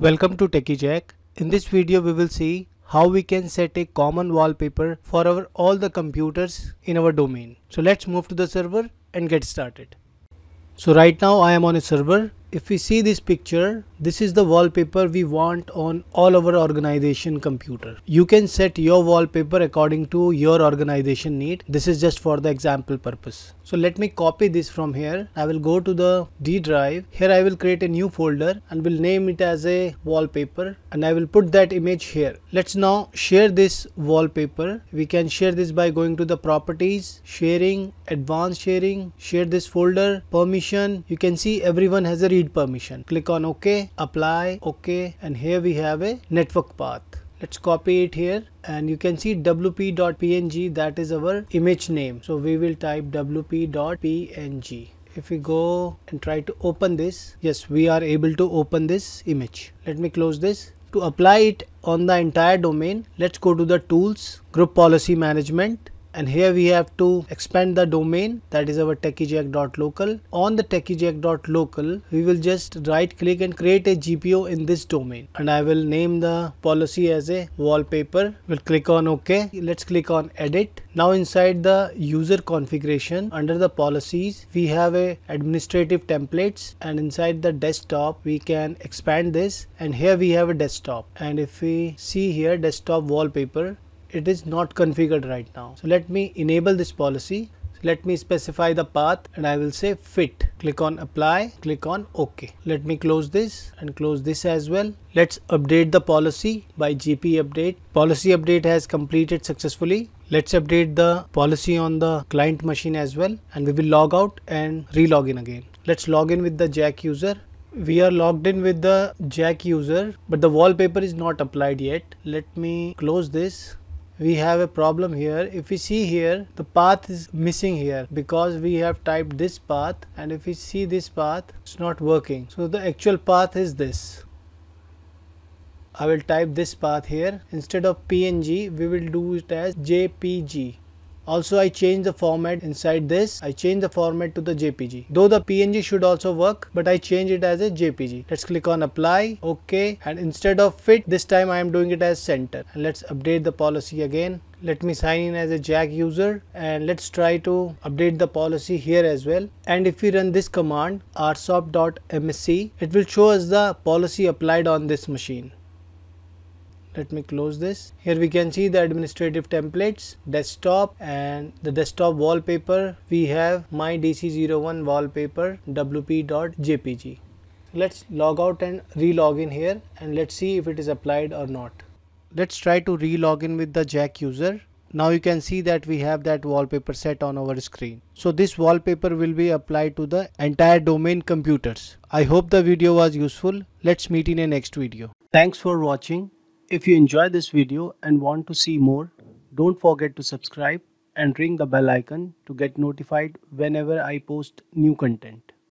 Welcome to Techi Jack. In this video we will see how we can set a common wallpaper for our all the computers in our domain. So let's move to the server and get started. So right now I am on a server. If we see this picture, this is the wallpaper we want on all our organization computer. You can set your wallpaper according to your organization need. This is just for the example purpose. So let me copy this from here. I will go to the D drive. Here I will create a new folder and will name it as a wallpaper and I will put that image here. Let's now share this wallpaper. We can share this by going to the properties, sharing, advanced sharing, share this folder, permission. You can see everyone has a read permission. Click on OK apply ok and here we have a network path. Let's copy it here and you can see wp.png that is our image name. So we will type wp.png if we go and try to open this yes we are able to open this image. Let me close this. To apply it on the entire domain let's go to the tools group policy management and here we have to expand the domain that is our techijack.local on the techijack.local we will just right click and create a GPO in this domain. And I will name the policy as a wallpaper. We'll click on OK. Let's click on edit. Now inside the user configuration under the policies we have a administrative templates. And inside the desktop we can expand this. And here we have a desktop. And if we see here desktop wallpaper it is not configured right now. So let me enable this policy. So let me specify the path and I will say fit. Click on apply, click on OK. Let me close this and close this as well. Let's update the policy by GP update. Policy update has completed successfully. Let's update the policy on the client machine as well and we will log out and re-log in again. Let's log in with the Jack user we are logged in with the jack user but the wallpaper is not applied yet let me close this we have a problem here. If we see here the path is missing here because we have typed this path and if we see this path it's not working. So the actual path is this. I will type this path here. Instead of PNG we will do it as JPG also I change the format inside this. I change the format to the JPG. Though the PNG should also work but I change it as a JPG. Let's click on apply. OK. And instead of fit this time I am doing it as center. And let's update the policy again. Let me sign in as a Jack user and let's try to update the policy here as well. And if we run this command rsop.msc it will show us the policy applied on this machine let me close this here we can see the administrative templates desktop and the desktop wallpaper we have my dc01 wallpaper wp.jpg let's log out and re-log in here and let's see if it is applied or not let's try to re-log in with the jack user now you can see that we have that wallpaper set on our screen. So this wallpaper will be applied to the entire domain computers. I hope the video was useful. Let's meet in a next video. Thanks for watching. If you enjoy this video and want to see more, don't forget to subscribe and ring the bell icon to get notified whenever I post new content.